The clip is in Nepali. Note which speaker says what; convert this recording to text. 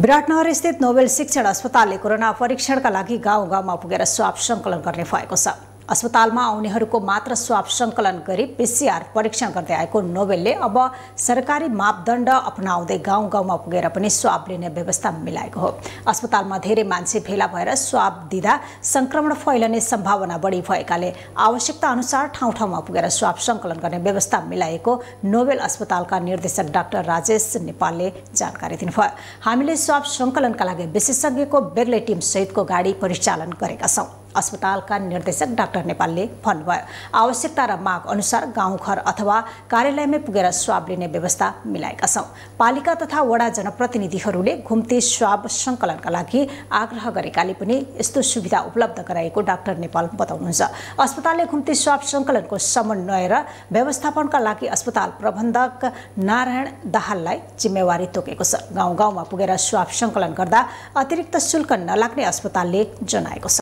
Speaker 1: विराटनगर स्थित नोबेल शिक्षण अस्पतालले कोरोना परीक्षणका लागि गाउँ गाउँमा पुगेर स्वाब सङ्कलन गर्ने भएको छ। अस्पतालमा आउनेहरूको मात्र स्वाब सङ्कलन गरी पिसिआर परीक्षण गर्दै आएको नोबेलले अब सरकारी मापदण्ड अपनाउँदै गाउँ गाउँमा पुगेर पनि स्वाब लिने व्यवस्था मिलाएको हो। अस्पतालमा धेरै मान्छे भेला भएर स्वाब दिँदा सङ्क्रमण फैलने सम्भावना बढी भएकाले आवश्यकता अनुसार ठाउँ ठाउँमा पुगेर स्वाब सङ्कलन गर्ने व्यवस्था मिलाएको नोबेल अस्पतालका निर्देशक डाक्टर राजेश नेपालले जानकारी दिनुभयो। हामीले स्वाब सङ्कलनका लागि विशेषज्ञको बेग्लै टिम सहितको गाडी परिचालन गरेका छौँ। अस्पतालका निर्देशक डाक्टर नेपालले भन्नुभयो। आवश्यकता र माग अनुसार गाउँघर अथवा कार्यालयमै पुगेर स्वाब लिने व्यवस्था मिलाएका छौँ। पालिका तथा वडा जनप्रतिनिधिहरूले घुम्ती स्वाब सङ्कलनका लागि आग्रह गरेकाले पनि यस्तो सुविधा उपलब्ध गराएको डाक्टर नेपाल बताउनुहुन्छ। अस्पतालले घुम्ती स्वाब सङ्कलनको समन्वय र व्यवस्थापनका लागि अस्पताल प्रबन्धक नारायण दाहाललाई जिम्मेवारी तोकेको छ। गाउँ गाउँमा पुगेर स्वाब सङ्कलन गर्दा अतिरिक्त शुल्क नलाग्ने अस्पतालले जनाएको छ।